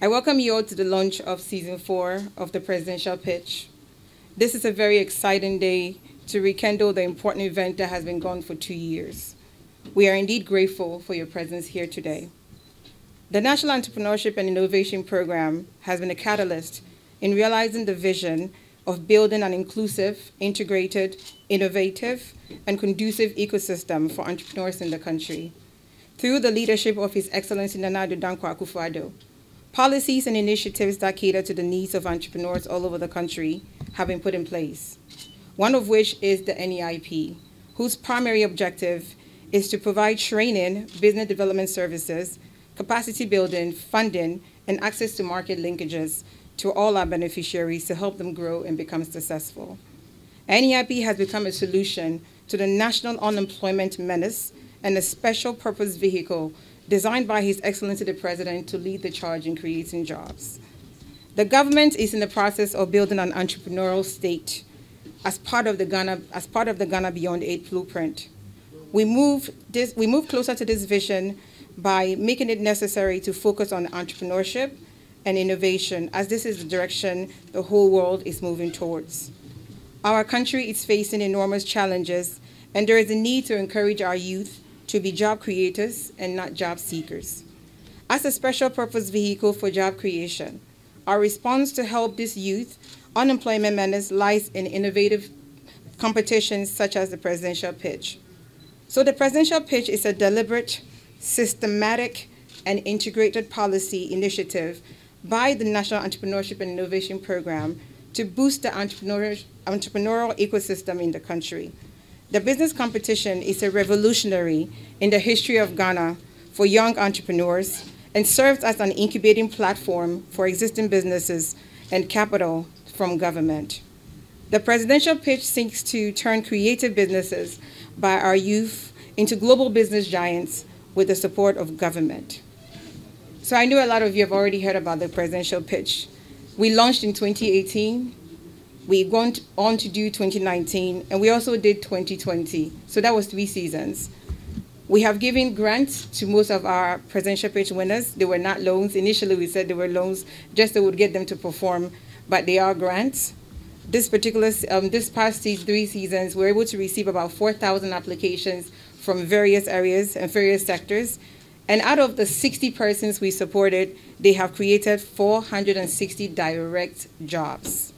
I welcome you all to the launch of season four of the presidential pitch. This is a very exciting day to rekindle the important event that has been gone for two years. We are indeed grateful for your presence here today. The National Entrepreneurship and Innovation Program has been a catalyst in realizing the vision of building an inclusive, integrated, innovative, and conducive ecosystem for entrepreneurs in the country. Through the leadership of His Excellency Nana Dankwa Akufo-Addo, policies and initiatives that cater to the needs of entrepreneurs all over the country have been put in place one of which is the NEIP, whose primary objective is to provide training, business development services, capacity building, funding, and access to market linkages to all our beneficiaries to help them grow and become successful. NEIP has become a solution to the national unemployment menace and a special purpose vehicle designed by His Excellency the President to lead the charge in creating jobs. The government is in the process of building an entrepreneurial state as part of the Ghana, as part of the Ghana Beyond Aid blueprint. We move, this, we move closer to this vision by making it necessary to focus on entrepreneurship and innovation, as this is the direction the whole world is moving towards. Our country is facing enormous challenges, and there is a need to encourage our youth to be job creators and not job seekers. As a special purpose vehicle for job creation, our response to help this youth unemployment menace lies in innovative competitions such as the presidential pitch. So the presidential pitch is a deliberate, systematic, and integrated policy initiative by the National Entrepreneurship and Innovation Program to boost the entrepreneurial ecosystem in the country. The business competition is a revolutionary in the history of Ghana for young entrepreneurs and serves as an incubating platform for existing businesses and capital from government. The presidential pitch seeks to turn creative businesses by our youth into global business giants with the support of government. So I know a lot of you have already heard about the presidential pitch. We launched in 2018. We went on to do 2019, and we also did 2020. So that was three seasons. We have given grants to most of our presidential pitch winners. They were not loans. Initially, we said they were loans just we would get them to perform but they are grants. This particular, um, this past three seasons, we're able to receive about 4,000 applications from various areas and various sectors. And out of the 60 persons we supported, they have created 460 direct jobs.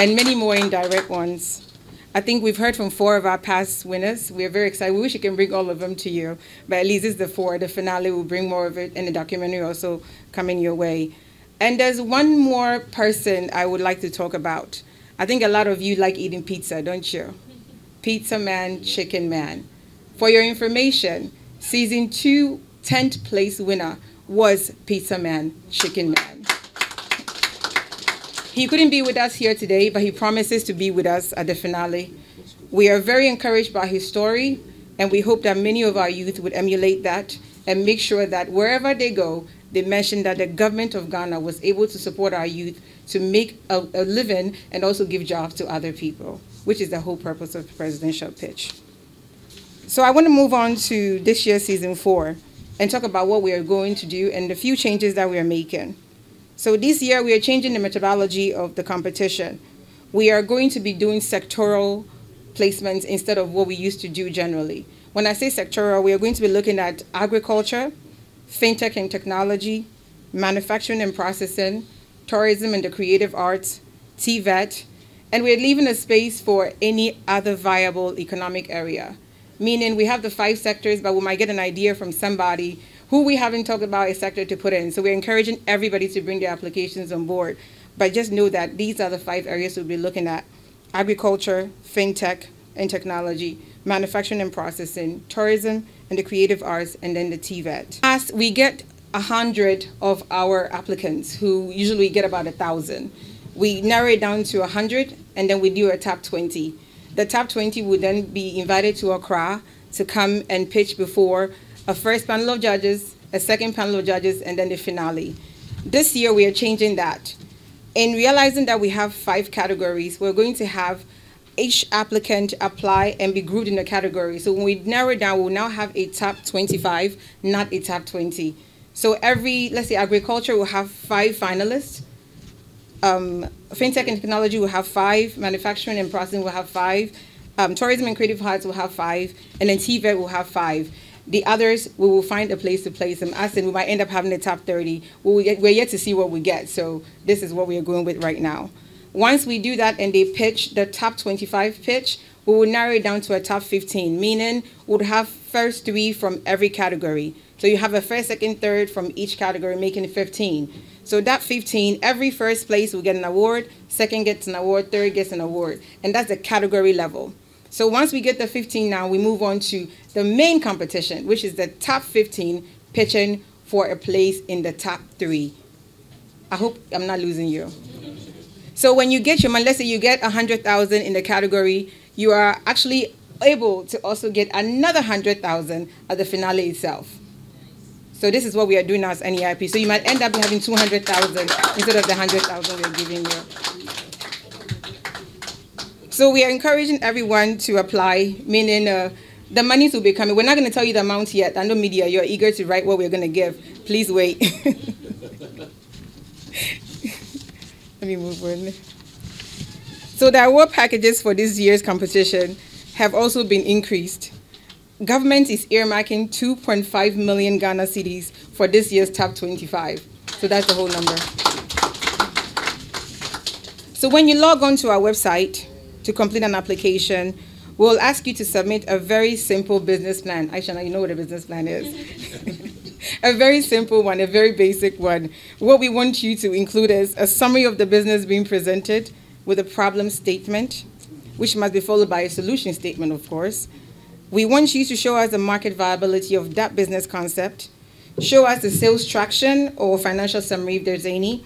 And many more indirect ones. I think we've heard from four of our past winners. We're very excited. We wish we can bring all of them to you, but at least it's the four. The finale will bring more of it, and the documentary also coming your way. And there's one more person I would like to talk about. I think a lot of you like eating pizza, don't you? Pizza Man, Chicken Man. For your information, season two 10th place winner was Pizza Man, Chicken Man. He couldn't be with us here today, but he promises to be with us at the finale. We are very encouraged by his story, and we hope that many of our youth would emulate that and make sure that wherever they go, they mentioned that the government of Ghana was able to support our youth to make a, a living and also give jobs to other people, which is the whole purpose of the presidential pitch. So I want to move on to this year's season four and talk about what we are going to do and the few changes that we are making. So this year we are changing the methodology of the competition. We are going to be doing sectoral placements instead of what we used to do generally. When I say sectoral, we are going to be looking at agriculture, fintech and technology, manufacturing and processing, tourism and the creative arts, TVET, and we're leaving a space for any other viable economic area. Meaning we have the five sectors, but we might get an idea from somebody who we haven't talked about a sector to put in. So we're encouraging everybody to bring their applications on board. But just know that these are the five areas we'll be looking at. Agriculture, fintech and technology, manufacturing and processing, tourism, and the creative arts, and then the TVET. As we get a hundred of our applicants who usually get about a thousand, we narrow it down to a hundred, and then we do a top 20. The top 20 would then be invited to Accra to come and pitch before a first panel of judges, a second panel of judges, and then the finale. This year we are changing that. In realizing that we have five categories, we're going to have each applicant apply and be grouped in a category. So when we narrow down, we'll now have a top 25, not a top 20. So every, let's say, agriculture will have five finalists. Um, fintech and technology will have five. Manufacturing and processing will have five. Um, tourism and creative arts will have five. And then TVET will have five. The others, we will find a place to place them. Us, and we might end up having the top 30. We're yet to see what we get. So this is what we are going with right now. Once we do that and they pitch the top 25 pitch, we will narrow it down to a top 15, meaning we'll have first three from every category. So you have a first, second, third from each category, making 15. So that 15, every first place will get an award, second gets an award, third gets an award. And that's the category level. So once we get the 15 now, we move on to the main competition, which is the top 15 pitching for a place in the top three. I hope I'm not losing you. So when you get your money, let's say you get 100,000 in the category, you are actually able to also get another 100,000 at the finale itself. So this is what we are doing now as NEIP. So you might end up having 200,000 instead of the 100,000 we're giving you. So we are encouraging everyone to apply, meaning uh, the monies will be coming. We're not going to tell you the amount yet. I know media, you're eager to write what we're going to give. Please wait. Let me move on. So the award packages for this year's competition have also been increased. Government is earmarking 2.5 million Ghana cedis for this year's top 25. So that's the whole number. So when you log on to our website to complete an application, we'll ask you to submit a very simple business plan. Aisha, you know what a business plan is. a very simple one, a very basic one. What we want you to include is a summary of the business being presented with a problem statement, which must be followed by a solution statement, of course. We want you to show us the market viability of that business concept, show us the sales traction or financial summary if there's any,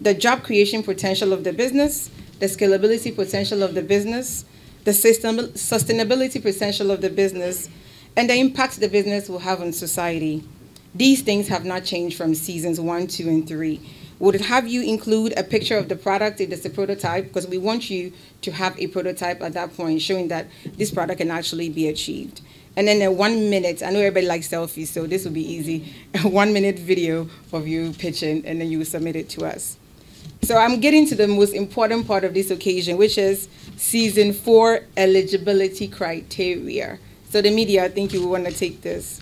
the job creation potential of the business, the scalability potential of the business, the system, sustainability potential of the business, and the impact the business will have on society. These things have not changed from seasons one, two, and three. Would it have you include a picture of the product if it's a prototype? Because we want you to have a prototype at that point showing that this product can actually be achieved. And then a one minute, I know everybody likes selfies, so this will be easy. A one minute video of you pitching, and then you submit it to us. So I'm getting to the most important part of this occasion, which is season four eligibility criteria. So the media, I think you want to take this.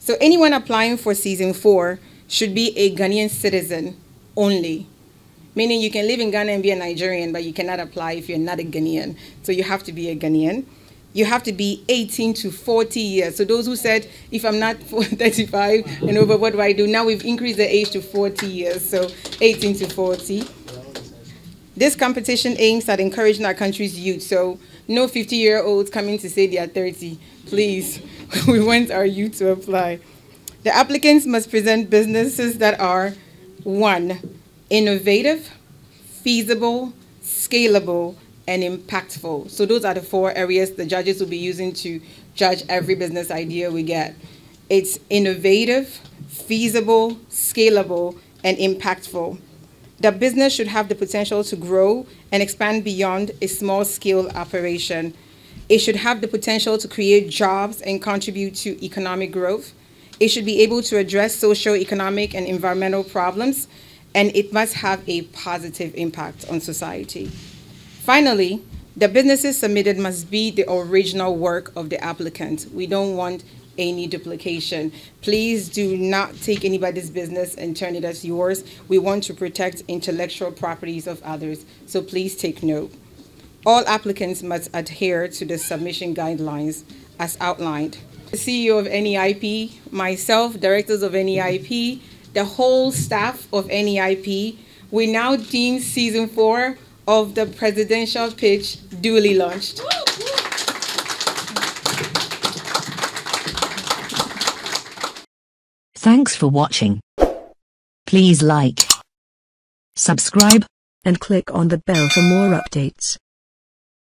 So anyone applying for season four should be a Ghanaian citizen only. Meaning you can live in Ghana and be a Nigerian, but you cannot apply if you're not a Ghanaian. So you have to be a Ghanaian. You have to be 18 to 40 years. So those who said, if I'm not 35 and over, what do I do? Now we've increased the age to 40 years, so 18 to 40. This competition aims at encouraging our country's youth. So no 50-year-olds coming to say they are 30. Please, we want our youth to apply. The applicants must present businesses that are, one, innovative, feasible, scalable, and impactful. So those are the four areas the judges will be using to judge every business idea we get. It's innovative, feasible, scalable, and impactful. The business should have the potential to grow and expand beyond a small scale operation. It should have the potential to create jobs and contribute to economic growth. It should be able to address social, economic, and environmental problems, and it must have a positive impact on society. Finally, the businesses submitted must be the original work of the applicant. We don't want any duplication. Please do not take anybody's business and turn it as yours. We want to protect intellectual properties of others, so please take note. All applicants must adhere to the submission guidelines as outlined. The CEO of NEIP, myself, directors of NEIP, the whole staff of NEIP, we now deem season four of the presidential pitch duly launched. Thanks for watching. Please like, subscribe, and click on the bell for more updates.